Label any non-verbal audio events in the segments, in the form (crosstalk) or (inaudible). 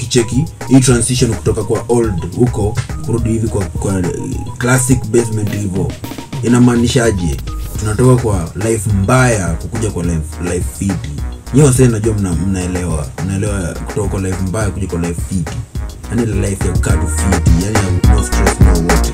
ukicheki hii transition kutoka kwa old huko kurudi hivi kwa, kwa classic basement hivyo inamaanishaje tunatoka kwa life mbaya kukuja kwa life, life fiti. Nyewe wasee najua mna, mnaelewa mnaelewa kutoka kwa life mbaya kuja kwa life fiti. Yani life ya kukaa tu fiti yani ya no stress no wote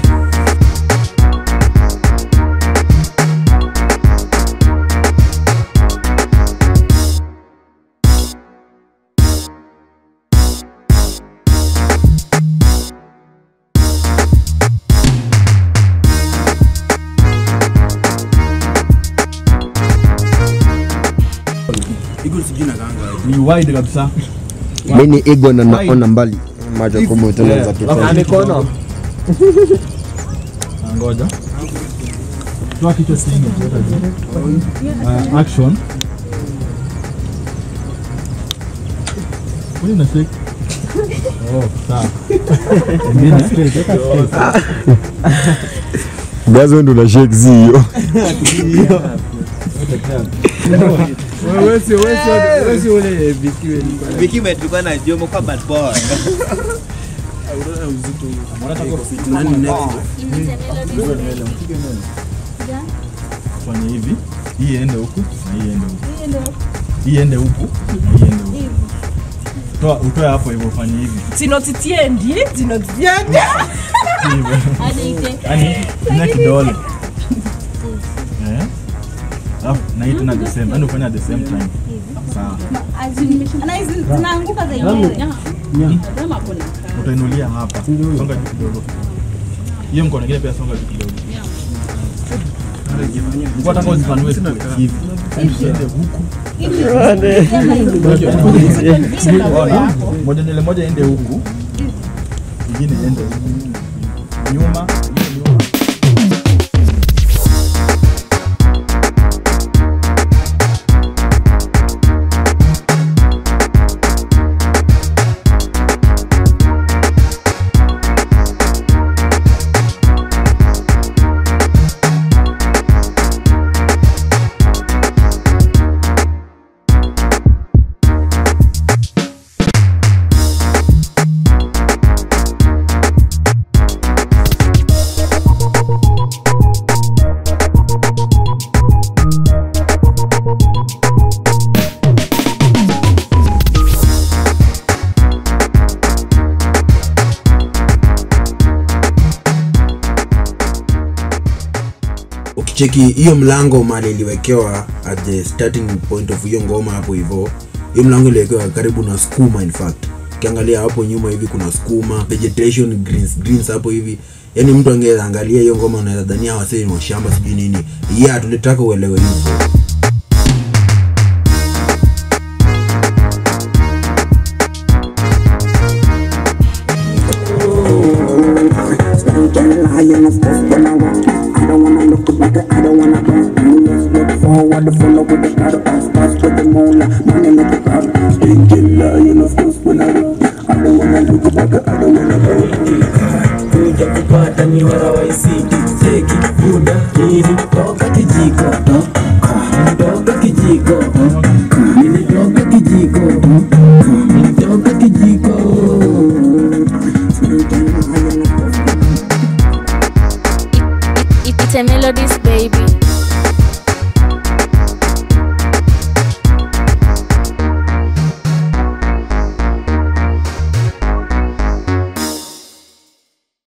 Na kanga ni wide kabisa. Mimi ni ego na naona mbali. Macho kubwa tena za Yeah. kichwa mikono. (laughs) Ngoja. Toa kichwa chini. Uh, action. (laughs) (laughs) Wewe una shake? Oh, sawa. Gazo ndo na shake zio Vikiwe tulikuwa na Jomo kwa bad boy. fanye hivi hii ende huku na hii huku hii iende huku na hii iende huku toa utoe hapo hivyo fanya hivi zinotitiendi zinotitiendi Ani, tumia kidole alafu na hii tena the same yani ufanya at the same time sawa zinaanguka zenyewe utainulia hapa songa juu kidogo hiyo mkono ingine pia songa juu kidogo nataka uzipanue hivi iende huku moja nile moja ende huku ingine ende huku nyuma cheki hiyo mlango mali iliwekewa at the starting point of hiyo ngoma hapo hivyo hiyo mlango iliwekewa karibu na skuma in fact ukiangalia hapo nyuma hivi kuna skuma vegetation greens greens hapo hivi yani mtu angeangalia angalia hiyo ngoma anaweza dhania wase ni mashamba sijui nini yeah, tulitaka uelewe hivyo I am a to the moon, money make it pop. Big killer, you know, of when I roll. I don't wanna look back, I don't wanna go. Kuja kupata ni wara wa isiki, cheki, muda, nili, toka kijiko,